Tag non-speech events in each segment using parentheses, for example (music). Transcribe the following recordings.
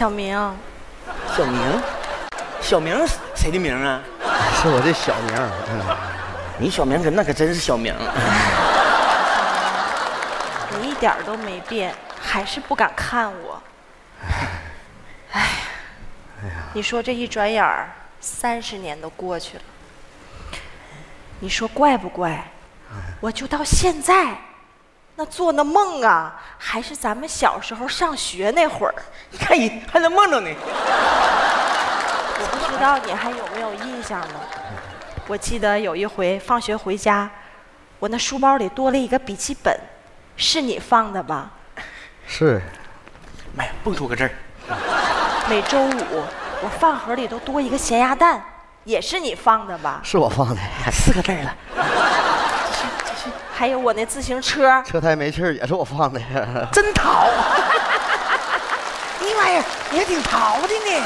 小明，小明，小明谁的名啊？是我这小名。嗯你小明可那可真是小明。(laughs) 你一点都没变，还是不敢看我。哎，你说这一转眼儿，三十年都过去了。你说怪不怪？我就到现在，那做那梦啊，还是咱们小时候上学那会儿。你看你还能梦着呢。我不知道你还有没有印象呢？我记得有一回放学回家，我那书包里多了一个笔记本，是你放的吧？是，妈呀，蹦出个字儿。(laughs) 每周五我饭盒里都多一个咸鸭蛋，也是你放的吧？是我放的。四个字儿了。还有我那自行车，车胎没气儿也是我放的。真淘。你妈呀，你还挺淘的呢。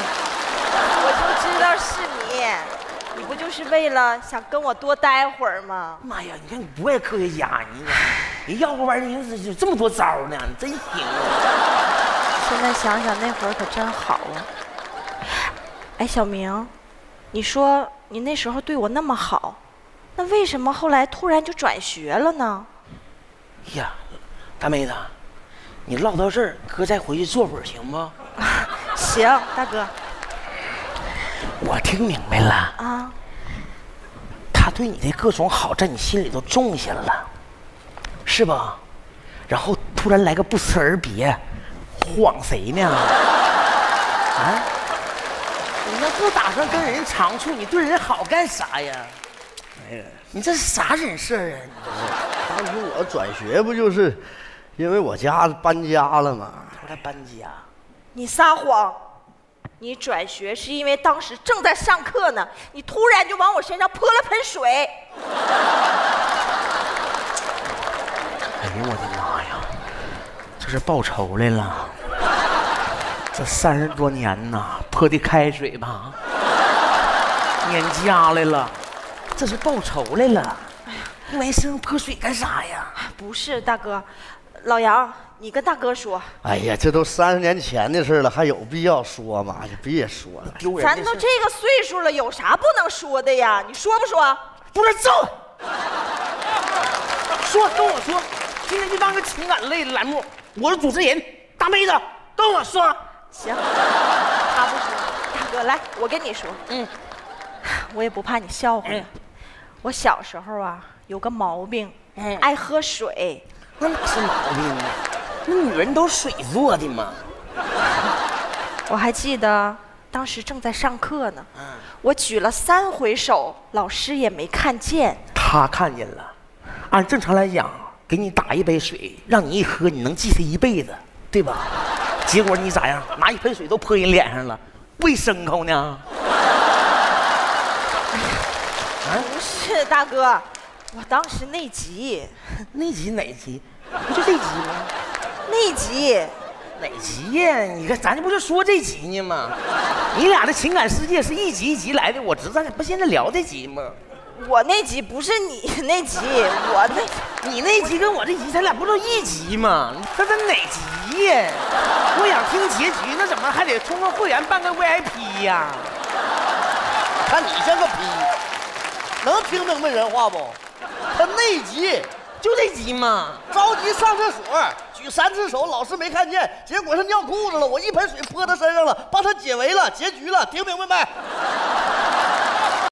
我就知道是你，你不就是为了想跟我多待会儿吗？妈呀，你看你不爱科学家，你你要个玩意儿，你有这么多招呢，你真行啊！现在想想那会儿可真好啊！哎，小明，你说你那时候对我那么好，那为什么后来突然就转学了呢？呀，大妹子，你唠到这儿，哥再回去坐会儿行不？(laughs) 行，大哥我听明白了，啊，他对你的各种好，在你心里都种下了，是吧？然后突然来个不辞而别，晃谁呢？(laughs) 啊？你那不打算跟人长处，你对人好干啥呀？哎呀，你这是啥人事儿啊？当初我转学不就是因为我家搬家了吗？你说他搬家，你撒谎！你转学是因为当时正在上课呢，你突然就往我身上泼了盆水。哎呀，我的妈呀！这是报仇来了。这三十多年呐，泼的开水吧，撵家来了，这是报仇来了。你往人身上泼水干啥呀？不是大哥，老杨，你跟大哥说，哎呀，这都三十年前的事了，还有必要说吗？就别说了。丢人咱都这个岁数了，有啥不能说的呀？你说不说？不是揍！说跟我说，今天就当个情感类的栏目，我是主持人，大妹子跟我说。行，他不说，大哥来，我跟你说，嗯，我也不怕你笑话。嗯我小时候啊，有个毛病，嗯爱喝水。那哪是毛病啊？那女人都水做的嘛。我还记得当时正在上课呢，嗯我举了三回手，老师也没看见。他看见了，按正常来讲，给你打一杯水，让你一喝，你能记他一辈子，对吧？结果你咋样？拿一盆水都泼人脸上了，喂牲口呢？不是大哥，我当时内急，那集哪集？不就这集吗？内急。哪集呀？你看，咱这不就说这集呢吗？你俩的情感世界是一集一集来的，我知道，咱不现在聊这集吗？我那集不是你 (laughs) 那集，我那 (laughs) 你那集跟我这集，咱俩不都一集吗？这这哪集呀？我想听结局，那怎么还得充个会员办个 VIP 呀？看你像个逼，能听明白人话不？他内急，就这急嘛。着急上厕所，举三次手，老师没看见，结果他尿裤子了，我一盆水泼他身上了，帮他解围了，结局了，听明白没？